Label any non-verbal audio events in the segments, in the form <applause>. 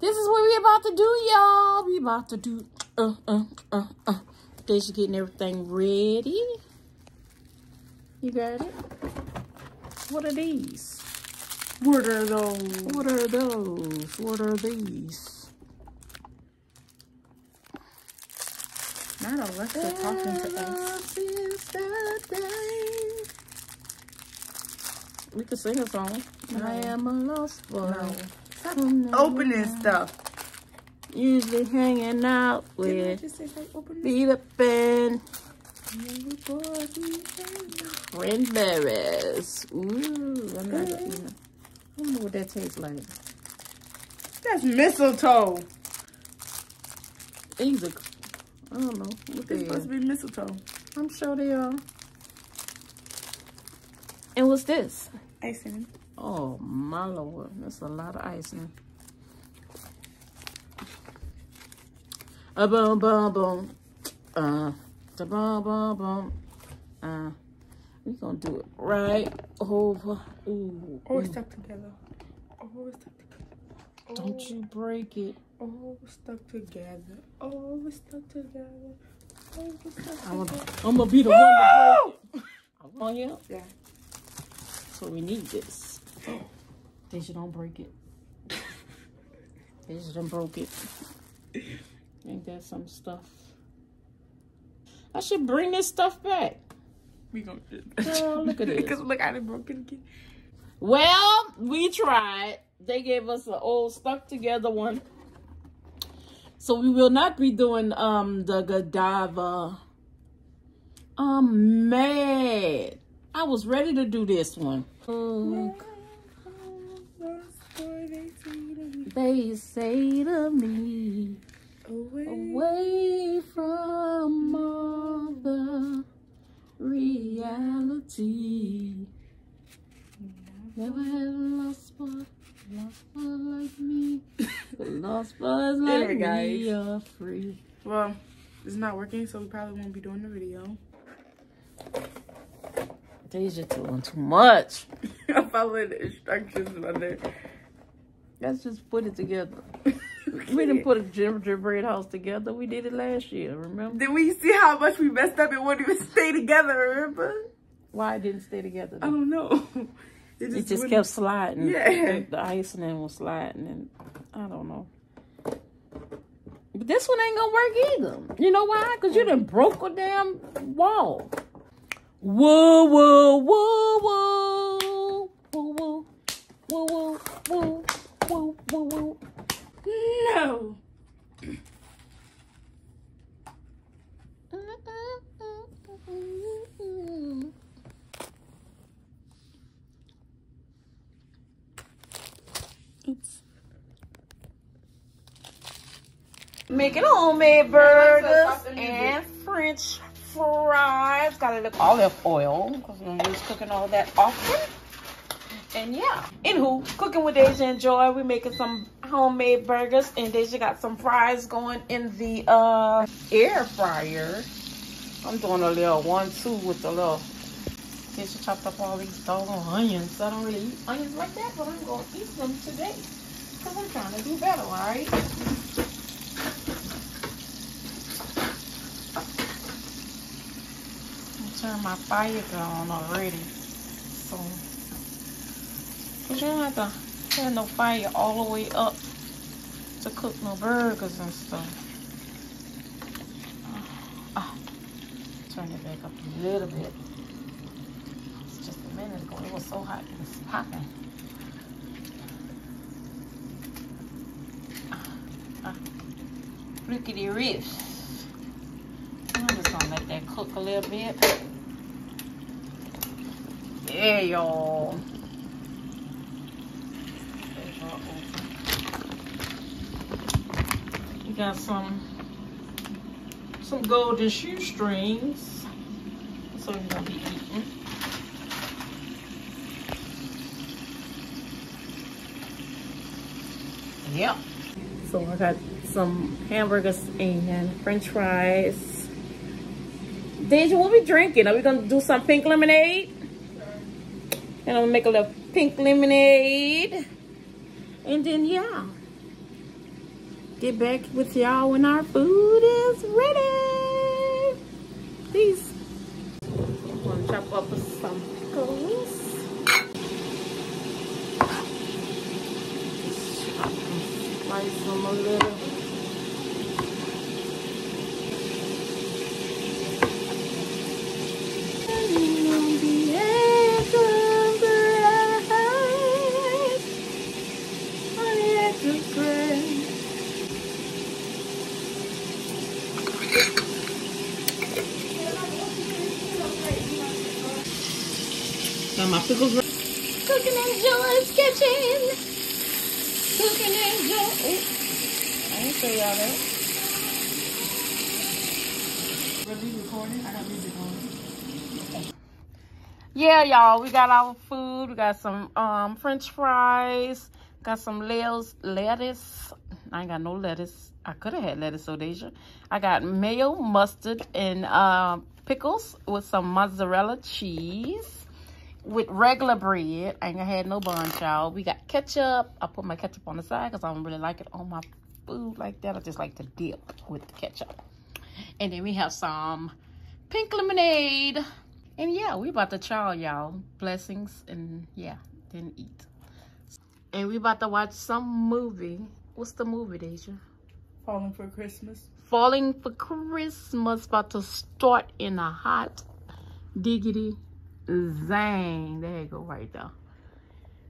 This is what we about to do, y'all. We about to do, uh, uh, uh, uh. Deja getting everything ready. You got it? What are these? What are those? What are those? What are these? Not Alexa talking to us. Since that day. We could sing a song. No. I am a lost boy. No. Oh, From opening stuff. Usually hanging out with just say like open Up and Cranberries. Ooh, I'm not, know, I don't know what that tastes like. That's mistletoe. These are, I don't know what they supposed to be mistletoe. I'm sure they are. And what's this? Icing. Oh my lord, that's a lot of icing. A boom boom boom. Uh da boom boom boom. Uh we gonna do it right over. Ooh, Oh, ooh. stuck together. It's stuck together. Don't you break it. Oh, it's stuck together. Oh, it's stuck together. It's stuck I'm together. I'm gonna be the one to break it. I want you. Yeah. So we need this. Deja don't break it. Deja done broke it. Ain't that some stuff? I should bring this stuff back. We gonna Girl, look at <laughs> this. Because look, I done broke it again. Well, we tried. They gave us an old stuck together one. So we will not be doing um the Godiva. I'm mad. I was ready to do this one. Mm, They say to me, Away. away from all the reality. Never had a lost spot, lost spot like me. <laughs> Lost spots like Anyway, me are free. Well, it's not working, so we probably won't be doing the video. Deja doing too much. <laughs> I'm following the instructions on there. Let's just put it together. <laughs> We didn't put a gingerbread house together. We did it last year, remember? Did we see how much we messed up? It wouldn't even stay together, remember? Why it didn't stay together? I don't know. <laughs> It just wouldn't- kept sliding. Yeah. The, the icing was sliding, and I don't know. But this one ain't gonna work either. You know why? Because you done broke a damn wall. Whoa, whoa, whoa, whoa. Whoa, whoa. Whoa, whoa, whoa. Whoa, whoa, whoa. No. Oops. Making homemade burgers and french fries. Got a little olive oil because I'm just cooking all that often. And yeah, anywho, cooking with Deja and Joy. We're making some homemade burgers and Deja got some fries going in the uh, air fryer. I'm doing a little one-two with the little Deja chopped up all these doggone onions. I don't really eat onions like that, but I'm going to eat them today. Because I'm trying to do better, all right? Turn my fire on already. So, have to turn no fire all the way up to cook no burgers and stuff. Ah, turn it back up a little bit. Just a minute ago. It was so hot. It was popping. Ah, Rickety riffs. I'm just gonna let that cook a little bit. Yeah, y'all. We got some some golden shoestrings. So what we're gonna be eating. Yep. So I got some hamburgers and french fries. Deja, what we drinking? Are we gonna do some pink lemonade? And I'm gonna make a little pink lemonade. And then yeah. get back with y'all when our food is ready. Peace. I'm gonna chop up some pickles. Slice them a little. My. Cooking in Joy's kitchen. Cooking in Joy. I didn't show y'all that. Yeah, y'all, we got our food. We got some um French fries. Got some lettuce. lettuce. I ain't got no lettuce. I could have had lettuce, Odasia. I got mayo, mustard, and uh, pickles with some mozzarella cheese with regular bread. I ain't had no bun, y'all. We got ketchup. I put my ketchup on the side because I don't really like it on my food like that. I just like to dip with the ketchup. And then we have some pink lemonade. And yeah, we about to chow, y'all. Blessings and yeah, then eat. And we about to watch some movie. What's the movie, Deja? Falling for Christmas. Falling for Christmas about to start in a hot diggity zang. There you go, right there.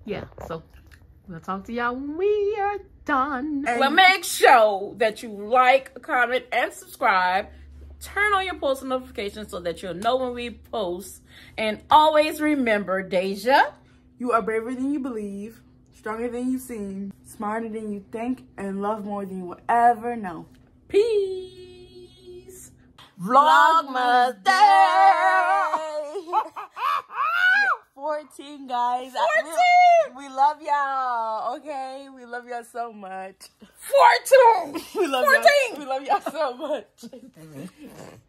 Yeah, so we'll talk to y'all when we are done. And well, make sure that you like, comment, and subscribe. Turn on your post notifications so that you'll know when we post. And always remember, Deja, you are braver than you believe, stronger than you seem, smarter than you think, and love more than you will ever know. Peace. Vlogmas Day. <laughs> 14, guys. 14! We, we love y'all, okay? We love y'all so much. 14! <laughs> we love 14! We love y'all so much. <laughs>